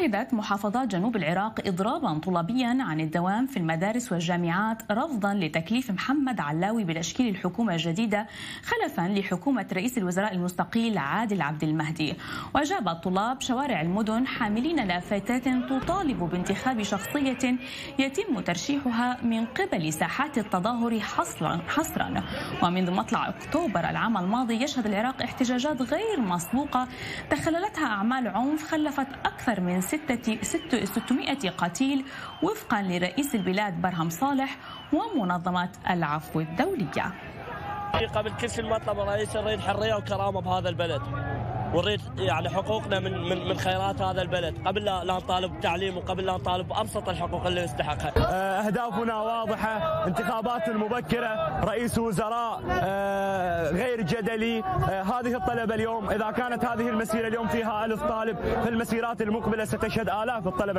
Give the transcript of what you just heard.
شهدت محافظات جنوب العراق إضرابا طلابيا عن الدوام في المدارس والجامعات رفضا لتكليف محمد علاوي بتشكيل الحكومة الجديدة خلفا لحكومة رئيس الوزراء المستقيل عادل عبد المهدي. وأجاب الطلاب شوارع المدن حاملين لافتات تطالب بانتخاب شخصية يتم ترشيحها من قبل ساحات التظاهر حصرا, حصرا. ومنذ مطلع أكتوبر العام الماضي يشهد العراق احتجاجات غير مسبوقة تخللتها أعمال عنف خلفت أكثر من 600 قتيل وفقا لرئيس البلاد برهم صالح ومنظمة العفو الدولية. قبل كل شيء مطلب رئيس نريد حرية وكرامة بهذا البلد. ونريد يعني حقوقنا من من من خيرات هذا البلد. قبل لا نطالب بتعليم وقبل لا نطالب بأبسط الحقوق اللي نستحقها. أهدافنا واضحة انتخابات مبكرة رئيس وزراء غير جدلي. هذه الطلبة اليوم إذا كانت هذه المسيرة اليوم فيها ألف طالب في المسيرات المقبلة ستشهد آلاف الطلبة.